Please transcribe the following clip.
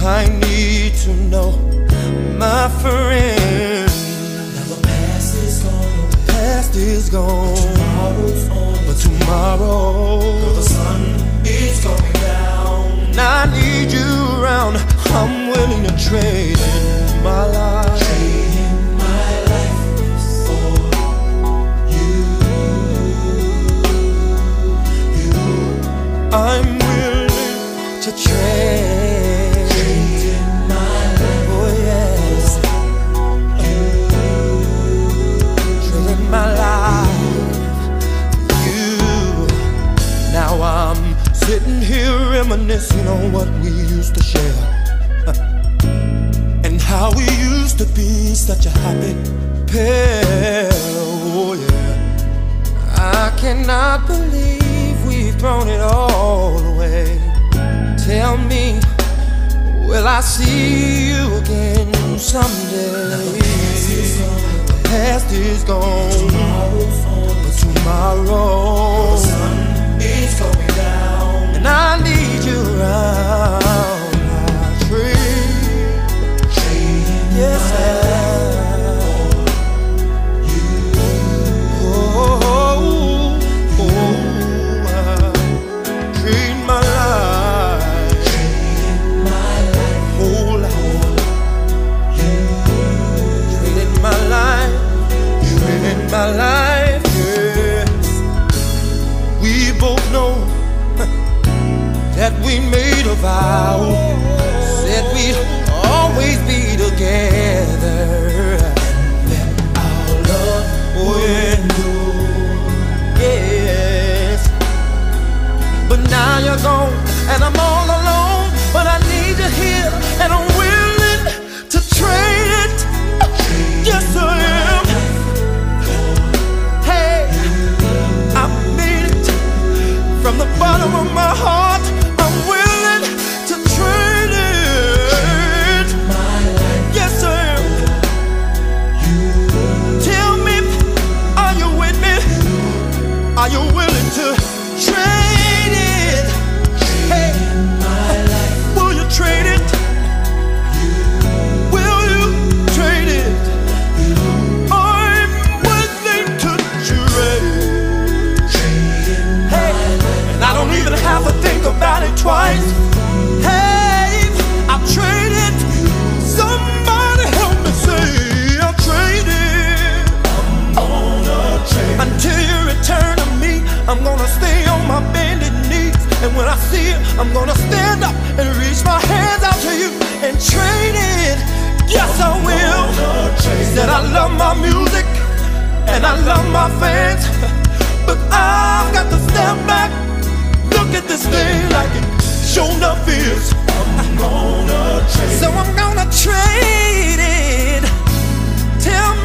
I need to know, my friend. Now the past is gone. The past is gone. Tomorrow's on. But tomorrow. Girl, the sun is going down. And I need you around. I'm willing to trade. happy pair. Oh, yeah. I cannot believe we've thrown it all away. Tell me, will I see you again someday? The past is gone, but tomorrow. Are you willing to trade it? Hey. Will you trade it? Will you trade it? I'm willing to trade. trade hey, and I don't even have to think about it twice. training. Yes, I will. Said I love my music and I love my fans, but I've got to step back. Look at this thing like it sure enough fears. I'm gonna trade. So I'm gonna trade it. Tell me.